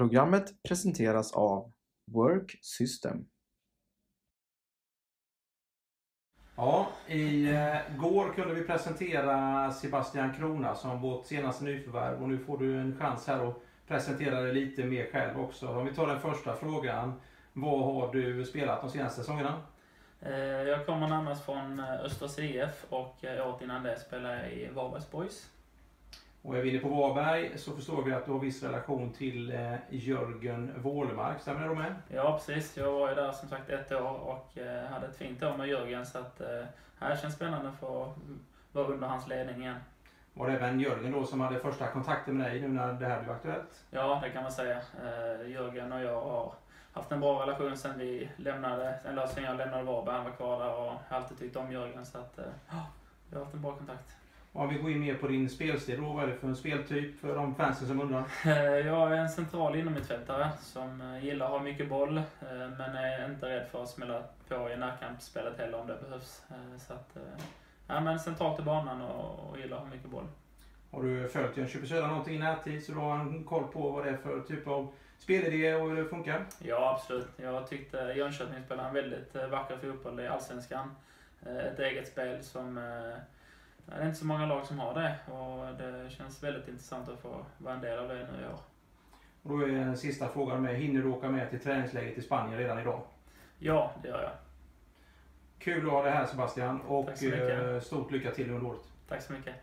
Programmet presenteras av Work System. Ja, igår kunde vi presentera Sebastian Krona som vårt senaste nyförvärv och nu får du en chans här att presentera dig lite mer själv också. Om vi tar den första frågan. Vad har du spelat de senaste säsongerna? Eh, jag kommer närmast från eh, Östra CF och eh, året innan det spelade jag i Varbergs Boys. Och är vi inne på Varberg så förstår vi att du har viss relation till Jörgen Wålemark, stämmer det med? Ja precis, jag var ju där som sagt ett år och hade ett fint år med Jörgen så att här känns spännande att få vara under hans ledning igen. Var det även Jörgen då som hade första kontakten med dig nu när det här blev aktuellt? Ja, det kan man säga. Jörgen och jag har haft en bra relation sen vi lämnade, eller sen jag lämnade Varberg. Han var kvar där och har alltid tyckt om Jörgen så att ja, vi har haft en bra kontakt. Om vi går in mer på din spelstil då, vad är det för en speltyp för de fansen som undrar? Jag är en central innermittfältare som eh, gillar att ha mycket boll eh, men är inte rädd för att smälla på i närkampsspelet heller om det behövs. Så att, ja men centralt i banan och, gillar att ha mycket boll. Har du följt Jönköping Södra någonting i närtid så du har en koll på vad det är för typ av spelidé och hur det funkar? Ja, absolut. Jag tyckte Jönköping spelade en väldigt eh, vacker fotboll i Allsvenskan. Eh, ett eget spel som... Eh, det är inte så många lag som har det och det känns väldigt intressant att få vara en del av det nu i år. Och då är den sista frågan med, hinner du åka med till träningsläget i Spanien redan idag? Ja, det gör jag. Kul att ha dig här Sebastian och stort lycka till under året. Tack så mycket.